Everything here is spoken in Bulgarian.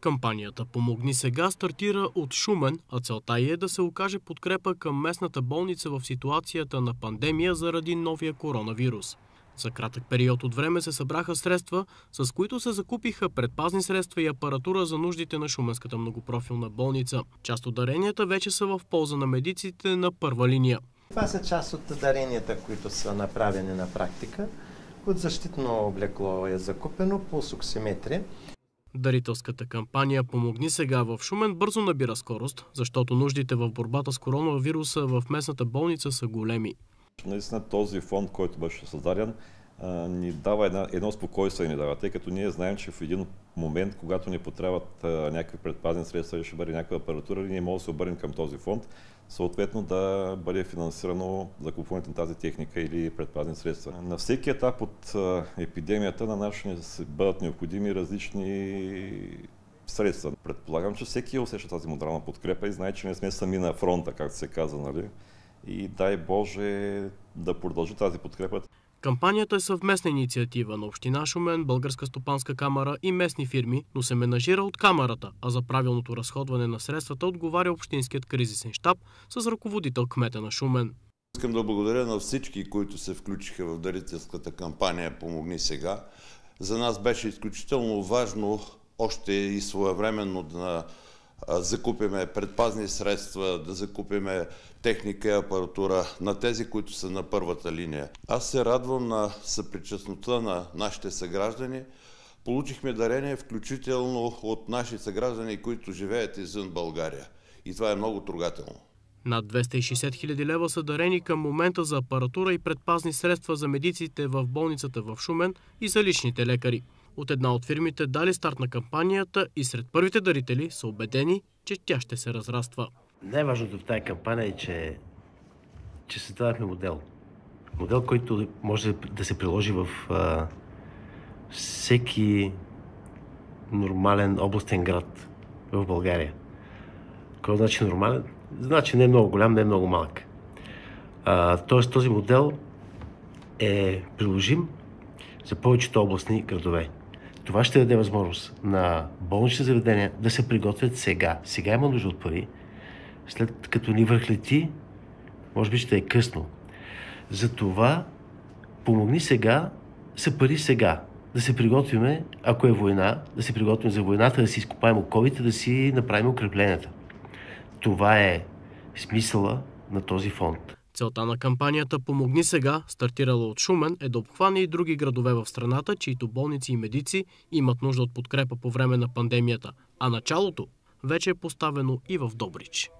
Кампанията Помогни сега стартира от Шумен, а целта е да се окаже подкрепа към местната болница в ситуацията на пандемия заради новия коронавирус. За кратък период от време се събраха средства, с които се закупиха предпазни средства и апаратура за нуждите на Шуменската многопрофилна болница. Част от даренията вече са в полза на медиците на първа линия. Това са част от даренията, които са направени на практика. От защитно облекло е закупено по суксиметрия. Дарителската кампания Помогни сега в Шумен бързо набира скорост, защото нуждите в борбата с коронавируса в местната болница са големи. Наистина този фонд, който беше създаден, ни дава една, едно спокойствие ни дава, тъй като ние знаем, че в един момент, когато ни потребват някакви предпазни средства или ще бъде някаква апаратура, ние можем да се обърнем към този фонд, съответно да бъде финансирано закупването на тази техника или предпазни средства. На всеки етап от епидемията на нас ще бъдат необходими различни средства. Предполагам, че всеки усеща тази модерна подкрепа и знае, че не сме сами на фронта, както се казва, нали? И дай Боже да продължи тази подкрепа. Кампанията е съвместна инициатива на Община Шумен, Българска стопанска камера и местни фирми, но се менажира от камерата, а за правилното разходване на средствата отговаря Общинският кризисен щаб с ръководител кмета на Шумен. Искам да благодаря на всички, които се включиха в дарителската кампания Помогни сега. За нас беше изключително важно още и своевременно да закупиме предпазни средства, да закупиме техника и апаратура на тези, които са на първата линия. Аз се радвам на съпричастността на нашите съграждани. Получихме дарение включително от наши съграждани, които живеят извън България. И това е много трогателно. Над 260 хиляди лева са дарени към момента за апаратура и предпазни средства за медиците в болницата в Шумен и за личните лекари от една от фирмите дали старт на кампанията и сред първите дарители са убедени, че тя ще се разраства. Най-важното в тази кампания е, че, че създадахме модел. Модел, който може да се приложи в а, всеки нормален областен град в България. Какво значи нормален? Значи не е много голям, не е много малък. А, тоест този модел е приложим за повечето областни градове. Това ще даде възможност на болнични заведения да се приготвят сега. Сега има нужда от пари. След като ни върхлети, може би ще е късно. Затова помогни сега, са пари сега. Да се приготвиме, ако е война, да се приготвим за войната, да си изкопаем оковите, да си направим укрепленията. Това е смисъла на този фонд. Целта на кампанията Помогни сега, стартирала от Шумен, е да обхване и други градове в страната, чието болници и медици имат нужда от подкрепа по време на пандемията, а началото вече е поставено и в Добрич.